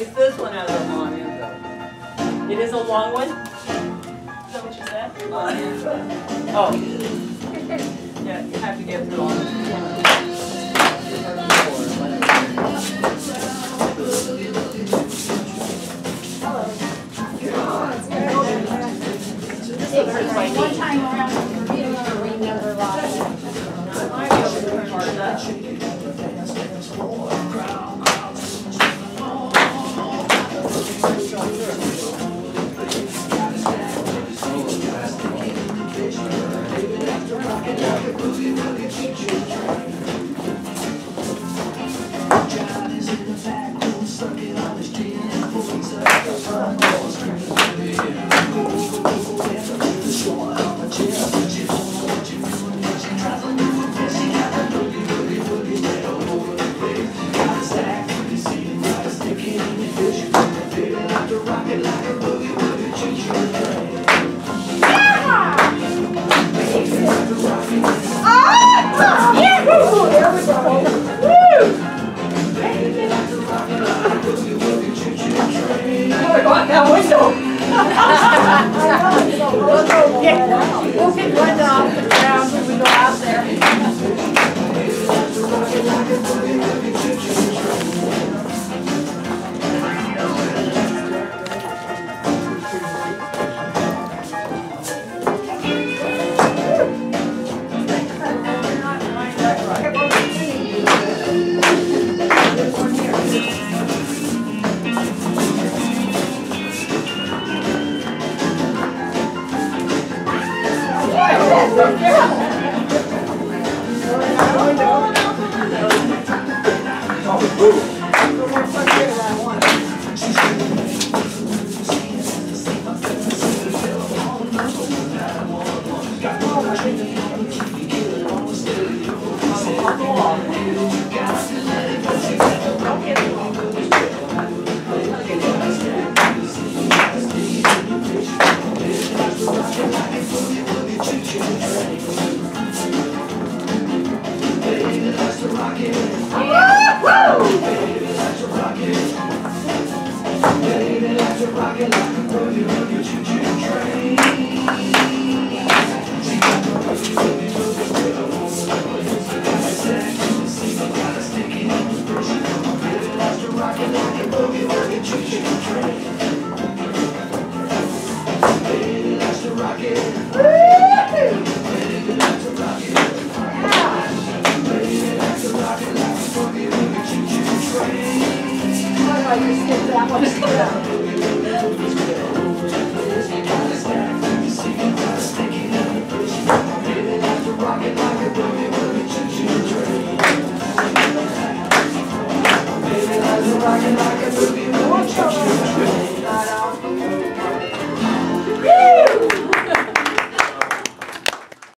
least this one has a long intro. It is a long one? Is that what you said? Oh, Yeah, you have to get through all this. One time around, Believe, believe. Oh, you skipped that one.